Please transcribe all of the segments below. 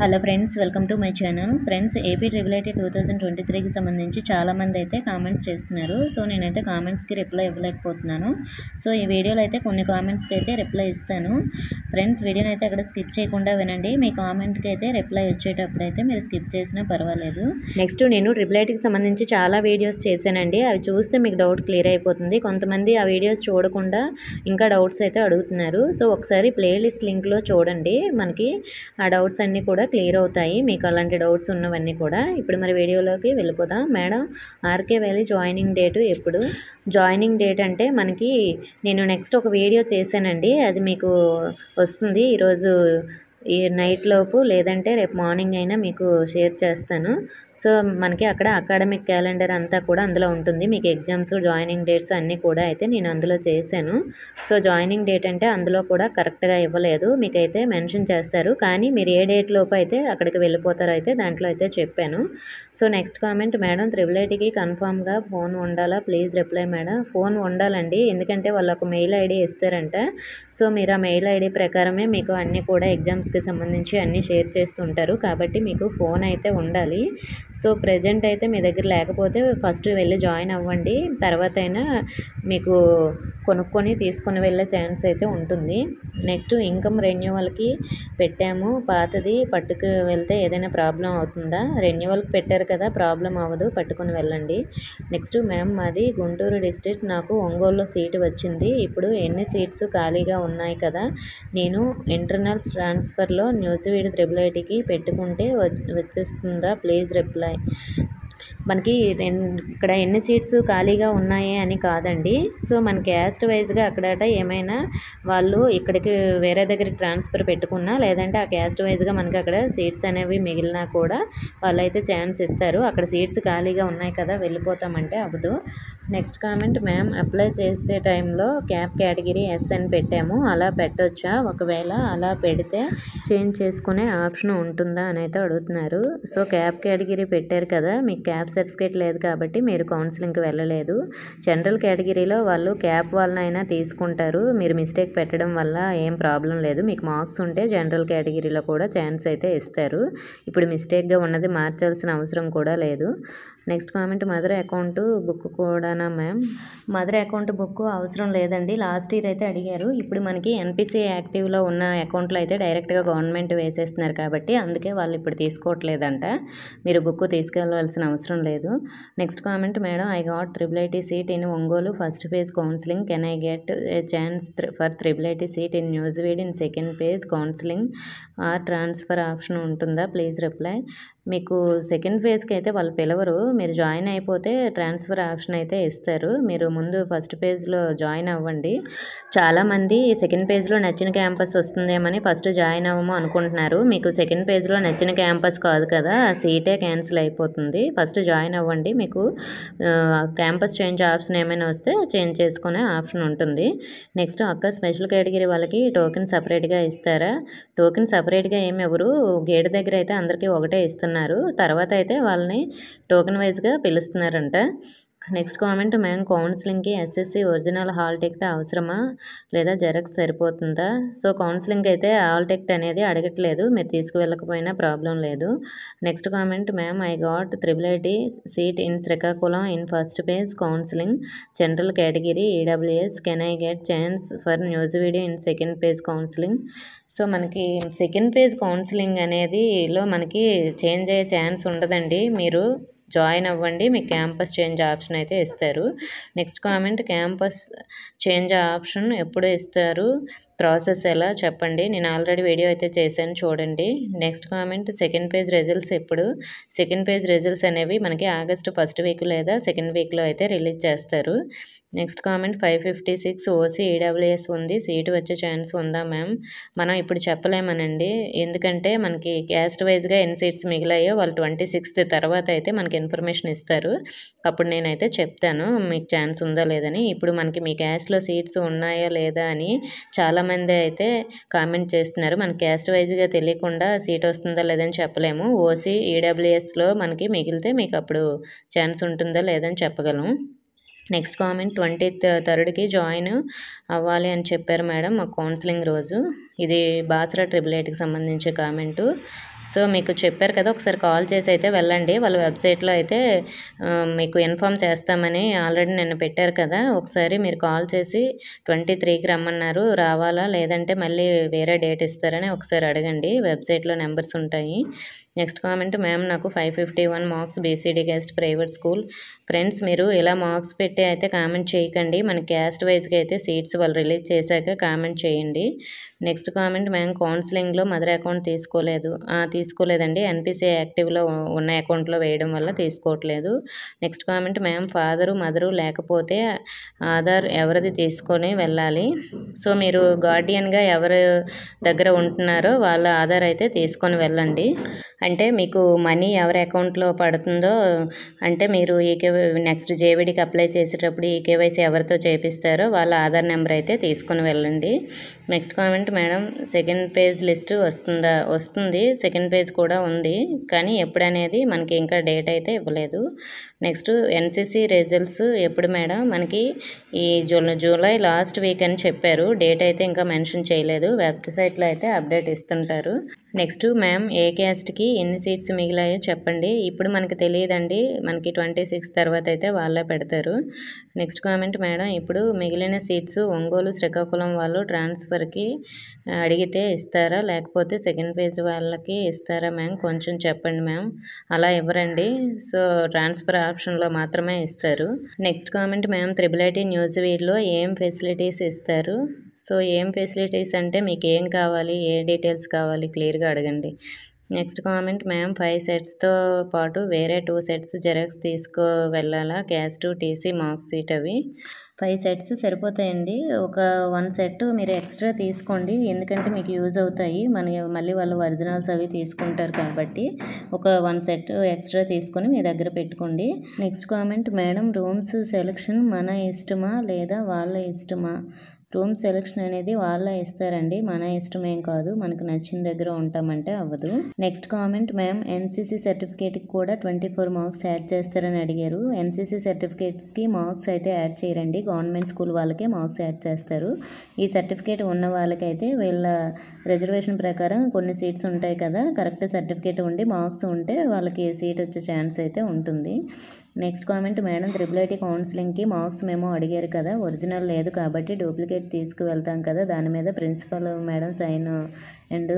Hello friends welcome to my channel. Friends AP regulatory two thousand twenty త్రీకి సంబంధించి చాలామంది అయితే కామెంట్స్ చేస్తున్నారు. సో నేనైతే కామెంట్స్కి రిప్లై ఇవ్వలేకపోతున్నాను. సో ఈ వీడియోలో అయితే కొన్ని కామెంట్స్కి అయితే రిప్లై ఇస్తాను. ఫ్రెండ్స్ వీడియోని అయితే అక్కడ స్కిప్ చేయకుండా వినండి. మీ కామెంట్కి అయితే రిప్లై వచ్చేటప్పుడు అయితే మీరు స్కిప్ చేసినా పర్వాలేదు. నెక్స్ట్ నేను ట్రిపులైట్కి సంబంధించి చాలా వీడియోస్ చేశానండి. అవి చూస్తే మీకు డౌట్ క్లియర్ అయిపోతుంది. కొంతమంది ఆ వీడియోస్ చూడకుండా ఇంకా డౌట్స్ అయితే అడుగుతున్నారు. సో ఒకసారి ప్లేలిస్ట్ లింక్లో చూడండి. మనకి ఆ డౌట్స్ అన్నీ కూడా క్లియర్ అవుతాయి. మీకు అలాంటి డౌట్స్ ఉన్నవన్నీ కూడా ఇప్పుడు మరి వీడియోలోకి వెళ్ళిపోదాం. Madam RK Valley joining date ఎప్పుడు? జాయినింగ్ డేట్ అంటే మనకి నేను నెక్స్ట్ ఒక వీడియో చేశానండి. అది మీకు వస్తుంది. ఈరోజు ఈ నైట్ లోపు లేదంటే రేపు మార్నింగ్ అయినా మీకు షేర్ చేస్తాను. సో మనకి అక్కడ అకాడమిక్ క్యాలెండర్ అంతా కూడా అందులో ఉంటుంది. మీకు ఎగ్జామ్స్ జాయినింగ్ డేట్స్ అన్నీ కూడా అయితే నేను అందులో చేశాను. సో జాయినింగ్ డేట్ అంటే అందులో కూడా కరెక్ట్గా ఇవ్వలేదు. మీకైతే మెన్షన్ చేస్తారు. కానీ మీరు ఏ డేట్ లోపు అయితే అక్కడికి వెళ్ళిపోతారో అయితే దాంట్లో అయితే చెప్పాను. So next comment madam triple ఐటీకి కన్ఫామ్గా ఫోన్ ఉండాలా? Please reply madam. ఫోన్ ఉండాలండి. ఎందుకంటే వాళ్ళు ఒక మెయిల్ ఐడి ఇస్తారంట. సో మీరు ఆ మెయిల్ ఐడి ప్రకారమే మీకు అన్నీ కూడా ఎగ్జామ్స్ ఎగ్జామ్స్కి సంబంధించి అన్నీ షేర్ చేస్తుంటారు. కాబట్టి మీకు ఫోన్ అయితే ఉండాలి. సో ప్రజెంట్ అయితే మీ దగ్గర లేకపోతే ఫస్ట్ వెళ్ళి జాయిన్ అవ్వండి. తర్వాత అయినా మీకు కొనుక్కొని తీసుకొని వెళ్ళే ఛాన్స్ అయితే ఉంటుంది. నెక్స్ట్ ఇన్కమ్ రెన్యువల్కి పెట్టాము. పాతది పట్టుకు వెళ్తే ఏదైనా ప్రాబ్లం అవుతుందా? రెన్యువల్కి పెట్టారు కదా ప్రాబ్లం అవ్వదు పట్టుకొని వెళ్ళండి. నెక్స్ట్ మ్యామ్ మాది గుంటూరు డిస్ట్రిక్ట్. నాకు ఒంగోలులో సీటు వచ్చింది. ఇప్పుడు ఎన్ని సీట్స్ ఖాళీగా ఉన్నాయి కదా? నేను ఇంటర్నల్స్ న్యూస్ న్యూజివీడ్ త్రిబుల్ ఐటీకి పెట్టుకుంటే వచ్చేస్తుందా? Please reply. మనకి ఇక్కడ ఎన్ని సీట్స్ ఖాళీగా ఉన్నాయి అని కాదండి. సో మన క్యాస్ట్ వైజ్గా అక్కడట ఏమైనా వాళ్ళు ఇక్కడికి వేరే దగ్గర ట్రాన్స్ఫర్ పెట్టుకున్నా లేదంటే ఆ క్యాస్ట్ వైజ్గా మనకి అక్కడ సీట్స్ అనేవి మిగిలినా కూడా వాళ్ళైతే ఛాన్స్ ఇస్తారు. అక్కడ సీట్స్ ఖాళీగా ఉన్నాయి కదా వెళ్ళిపోతామంటే అవ్వదు. నెక్స్ట్ కామెంట్ మ్యామ్ అప్లై చేసే టైంలో క్యాప్ కేటగిరీ ఎస్ అని పెట్టాము. అలా పెట్టొచ్చా? ఒకవేళ అలా పెడితే చేంజ్ చేసుకునే ఆప్షన్ ఉంటుందా? అని అయితే అడుగుతున్నారు. సో క్యాప్ కేటగిరీ పెట్టారు కదా మీకు క్యాప్ సర్టిఫికేట్ లేదు కాబట్టి మీరు కౌన్సిలింగ్కి వెళ్ళలేదు. జనరల్ కేటగిరీలో వాళ్ళు క్యాప్ వాళ్ళనైనా తీసుకుంటారు. మీరు మిస్టేక్ పెట్టడం వల్ల ఏం ప్రాబ్లం లేదు. మీకు మార్క్స్ ఉంటే జనరల్ కేటగిరీలో కూడా ఛాన్స్ అయితే ఇస్తారు. ఇప్పుడు మిస్టేక్గా ఉన్నది మార్చాల్సిన అవసరం కూడా లేదు. Next comment mother account book కూడానా మ్యామ్? మదర్ అకౌంట్ బుక్ అవసరం లేదండి. లాస్ట్ ఇయర్ అయితే అడిగారు. ఇప్పుడు మనకి ఎన్పిసి యాక్టివ్లో ఉన్న అకౌంట్లో అయితే డైరెక్ట్గా గవర్నమెంట్ వేసేస్తున్నారు కాబట్టి అందుకే వాళ్ళు ఇప్పుడు తీసుకోవట్లేదంట. మీరు బుక్ తీసుకెళ్ళవలసిన అవసరం లేదు. Next comment madam I got triple IT seat in Ongole. First phase counselling. Can I get a chance for triple IT seat in Nuzvid. In second phase counselling ఆ ట్రాన్స్ఫర్ ఆప్షన్ ఉంటుందా? Please reply. మీకు second ఫేజ్కి అయితే వాళ్ళు పిలవరు. మీరు join అయిపోతే transfer option అయితే ఇస్తారు. మీరు ముందు ఫస్ట్ పేజ్లో జాయిన్ అవ్వండి. చాలామంది సెకండ్ పేజ్లో నచ్చిన క్యాంపస్ వస్తుందేమని ఫస్ట్ జాయిన్ అవ్వము అనుకుంటున్నారు. మీకు సెకండ్ పేజ్లో నచ్చిన క్యాంపస్ కాదు కదా సీటే క్యాన్సిల్ అయిపోతుంది. ఫస్ట్ జాయిన్ అవ్వండి. మీకు క్యాంపస్ చేంజ్ ఆప్షన్ ఏమైనా వస్తే చేంజ్ చేసుకునే ఆప్షన్ ఉంటుంది. నెక్స్ట్ అక్క స్పెషల్ కేటగిరీ వాళ్ళకి టోకెన్ సపరేట్గా ఇస్తారా? టోకెన్ సపరేట్గా ఏమి ఎవరు గేట్ దగ్గర అయితే అందరికీ ఒకటే ఇస్తున్నారు. తర్వాత అయితే వాళ్ళని టోకెన్ వైజ్గా పిలుస్తున్నారంట. నెక్స్ట్ కామెంట్ మేము కౌన్సిలింగ్కి ఎస్ఎస్సి ఒరిజినల్ హాల్ టికెట్ అవసరమా? లేదా జెరాక్స్ సరిపోతుందా? సో కౌన్సిలింగ్ అయితే హాల్ టికెట్ అనేది అడగట్లేదు. మీరు తీసుకువెళ్ళకపోయినా ప్రాబ్లం లేదు. Next comment ma'am I got triple IT seat in Srikakulam in first phase counselling general category EWS. Can I get chance for Nuzvid in second phase counselling? So మనకి second page counselling అనేదిలో మనకి change అయ్యే chance ఉండదండి. మీరు join అవ్వండి. మీకు campus change option అయితే ఇస్తారు. Next comment campus change option ఎప్పుడు ఇస్తారు? ప్రాసెస్ ఎలా? చెప్పండి. నేను ఆల్రెడీ వీడియో అయితే చేశాను చూడండి. Next comment second phase results ఎప్పుడు? సెకండ్ పేజ్ రిజల్ట్స్ అనేవి మనకి ఆగస్టు ఫస్ట్ వీక్ లేదా సెకండ్ వీక్లో అయితే రిలీజ్ చేస్తారు. Next comment five fifty six OC EWS ఉంది. సీటు వచ్చే ఛాన్స్ ఉందా మ్యామ్ మనం ఇప్పుడు చెప్పలేమనండి. ఎందుకంటే మనకి క్యాస్ట్ వైజ్గా ఎన్ని సీట్స్ మిగిలాయో వాళ్ళు ట్వంటీ సిక్స్త్ తర్వాత అయితే మనకి ఇన్ఫర్మేషన్ ఇస్తారు. అప్పుడు నేనైతే చెప్తాను మీకు ఛాన్స్ ఉందా లేదని. ఇప్పుడు మనకి మీ క్యాస్ట్లో సీట్స్ ఉన్నాయా లేదా అని చాలామంది అయితే కామెంట్ చేస్తున్నారు. మన క్యాస్ట్ వైజ్గా తెలియకుండా సీట్ వస్తుందా లేదని చెప్పలేము. ఓసీ ఈడబ్ల్యూఎస్లో మనకి మిగిలితే మీకు అప్పుడు ఛాన్స్ ఉంటుందా లేదని చెప్పగలం. నెక్స్ట్ కామెంట్ ట్వంటీ థర్డ్కి జాయిన్ అవ్వాలి అని చెప్పారు మేడం మా కౌన్సిలింగ్ రోజు. ఇది బాసరా ట్రిపుల్ ఎయిట్కి సంబంధించి కామెంటు. సో మీకు చెప్పారు కదా ఒకసారి కాల్ చేసి అయితే వెళ్ళండి. వాళ్ళ వెబ్సైట్లో అయితే మీకు ఇన్ఫామ్ చేస్తామని ఆల్రెడీ నిన్న పెట్టారు కదా. ఒకసారి మీరు కాల్ చేసి ట్వంటీ త్రీకి రమ్మన్నారు రావాలా? లేదంటే మళ్ళీ వేరే డేట్ ఇస్తారని ఒకసారి అడగండి. వెబ్సైట్లో నెంబర్స్ ఉంటాయి. నెక్స్ట్ కామెంట్ మ్యామ్ నాకు five fifty one marks BCD caste private school. Friends మీరు ఇలా మార్క్స్ పెట్టి అయితే కామెంట్ చేయకండి. మన క్యాస్ట్ వైజ్గా అయితే సీట్స్ వాళ్ళు రిలీజ్ చేశాక కామెంట్ చేయండి. నెక్స్ట్ కామెంట్ మ్యామ్ కౌన్సిలింగ్లో మదర్ అకౌంట్ తీసుకోలేదు. తీసుకోలేదండి. ఎన్పిసి యాక్టివ్లో ఉన్న అకౌంట్లో వేయడం వల్ల తీసుకోవట్లేదు. Next comment ma'am father mother లేకపోతే ఆధార్ ఎవరిది తీసుకొని వెళ్ళాలి? సో మీరు గార్డియన్గా ఎవరు దగ్గర ఉంటున్నారో వాళ్ళ ఆధార్ అయితే తీసుకొని వెళ్ళండి. అంటే మీకు మనీ ఎవరి అకౌంట్లో పడుతుందో అంటే మీరు ఈకే నెక్స్ట్ జేవిడికి అప్లై చేసేటప్పుడు ఈ కేవైసీ ఎవరితో చేపిస్తారో వాళ్ళ ఆధార్ నెంబర్ అయితే తీసుకొని వెళ్ళండి. Next comment madam second phase list వస్తుందా వస్తుంది సెకండ్ పేజ్ కూడా ఉంది కానీ ఎప్పుడు అనేది మనకి ఇంకా డేట్ అయితే ఇవ్వలేదు. నెక్స్ట్ ఎన్సిసి రిజల్ట్స్ ఎప్పుడు మేడం? మనకి ఈ జూలై లాస్ట్ వీక్ అని చెప్పారు డేట్ అయితే ఇంకా మెన్షన్ చేయలేదు వెబ్సైట్లో అయితే అప్డేట్ ఇస్తుంటారు. నెక్స్ట్ మ్యామ్ ఏ క్యాస్ట్కి ఎన్ని సీట్స్ మిగిలాయో చెప్పండి. ఇప్పుడు మనకి తెలియదండి. మనకి ట్వంటీ సిక్స్ తర్వాత అయితే వాళ్ళే పెడతారు. నెక్స్ట్ కామెంట్ మేడం ఇప్పుడు మిగిలిన సీట్స్ ఒంగోలు శ్రీకాకుళం వాళ్ళు ట్రాన్స్ఫర్కి అడిగితే ఇస్తారా? లేకపోతే సెకండ్ ఫేజ్ వాళ్ళకి ఇస్తారా మ్యామ్? కొంచెం చెప్పండి మ్యామ్. అలా ఇవ్వరండి. సో ట్రాన్స్ఫర్ ఆప్షన్లో మాత్రమే ఇస్తారు. Next comment ma'am triple IT news వీడ్లో ఏం ఫెసిలిటీస్ ఇస్తారు? సో ఏం ఫెసిలిటీస్ అంటే మీకు ఏం కావాలి ఏ డీటెయిల్స్ కావాలి క్లియర్గా అడగండి. నెక్స్ట్ కామెంట్ మ్యామ్ ఫైవ్ సెట్స్తో పాటు వేరే టూ సెట్స్ జెరాక్స్ తీసుకో వెళ్ళాలా క్యాస్ట్ టీసీ మార్క్స్ షీట్ అవి. ఫైవ్ సెట్స్ సరిపోతాయండి. ఒక వన్ సెట్ మీరు ఎక్స్ట్రా తీసుకోండి. ఎందుకంటే మీకు యూజ్ అవుతాయి. మన మళ్ళీ వాళ్ళు ఒరిజినల్స్ అవి తీసుకుంటారు కాబట్టి ఒక వన్ సెట్ ఎక్స్ట్రా తీసుకొని మీ దగ్గర పెట్టుకోండి. Next comment madam rooms selection మన ఇష్టమా లేదా వాళ్ళ ఇష్టమా? రూమ్ సెలెక్షన్ అనేది వాళ్ళే ఇస్తారండి. మన ఇష్టం ఏం కాదు. మనకు నచ్చిన దగ్గర ఉంటామంటే అవ్వదు. నెక్స్ట్ కామెంట్ మ్యామ్ ఎన్సీసీ సర్టిఫికేట్కి కూడా ట్వంటీ ఫోర్ మార్క్స్ యాడ్ చేస్తారని అడిగారు. ఎన్సీసీ సర్టిఫికేట్స్కి మార్క్స్ అయితే యాడ్ చేయరండి. గవర్నమెంట్ స్కూల్ వాళ్ళకే మార్క్స్ యాడ్ చేస్తారు. ఈ సర్టిఫికేట్ ఉన్న వాళ్ళకైతే వీళ్ళ రిజర్వేషన్ ప్రకారం కొన్ని సీట్స్ ఉంటాయి కదా కరెక్ట్ సర్టిఫికేట్ ఉండి మార్క్స్ ఉంటే వాళ్ళకి సీట్ వచ్చే ఛాన్స్ అయితే ఉంటుంది. Next comment madam triple IT కౌన్సిలింగ్కి marks మేము అడిగారు కదా ఒరిజినల్ లేదు కాబట్టి డూప్లికేట్ తీసుకువెళ్తాం కదా దాని మీద principal madam sign and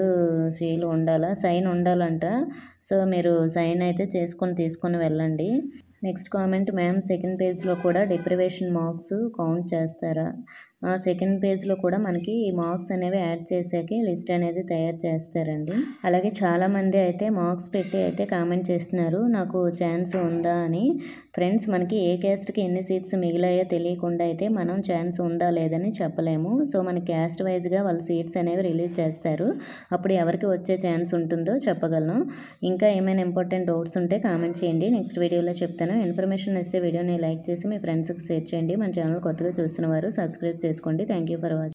seal ఉండాలా? సైన్ ఉండాలంట. సో మీరు సైన్ అయితే చేసుకొని తీసుకొని వెళ్ళండి. నెక్స్ట్ కామెంట్ మ్యామ్ సెకండ్ పేజ్లో కూడా డిప్రివేషన్ మార్క్స్ కౌంట్ చేస్తారా? సెకండ్ పేజ్లో కూడా మనకి ఈ మార్క్స్ అనేవి యాడ్ చేసాకే లిస్ట్ అనేది తయారు చేస్తారండి. అలాగే చాలామంది అయితే మార్క్స్ పెట్టి అయితే కామెంట్ చేస్తున్నారు నాకు ఛాన్స్ ఉందా అని. ఫ్రెండ్స్ మనకి ఏ క్యాస్ట్కి ఎన్ని సీట్స్ మిగిలాయో తెలియకుండా అయితే మనం ఛాన్స్ ఉందా లేదని చెప్పలేము. సో మన క్యాస్ట్ వైజ్గా వాళ్ళ సీట్స్ అనేవి రిలీజ్ చేస్తారు. అప్పుడు ఎవరికి వచ్చే ఛాన్స్ ఉంటుందో చెప్పగలను. ఇంకా ఏమైనా ఇంపార్టెంట్ డౌట్స్ ఉంటే కామెంట్ చేయండి. నెక్స్ట్ వీడియోలో చెప్తాను. ఇన్ఫర్మేషన్ ఇస్తే వీడియోని లైక్ చేసి మీ ఫ్రెండ్స్కి షేర్ చేయండి. మన ఛానల్ కొత్తగా చూస్తున్న వారు సబ్స్క్రైబ్ చేసుకోండి. Thank for watching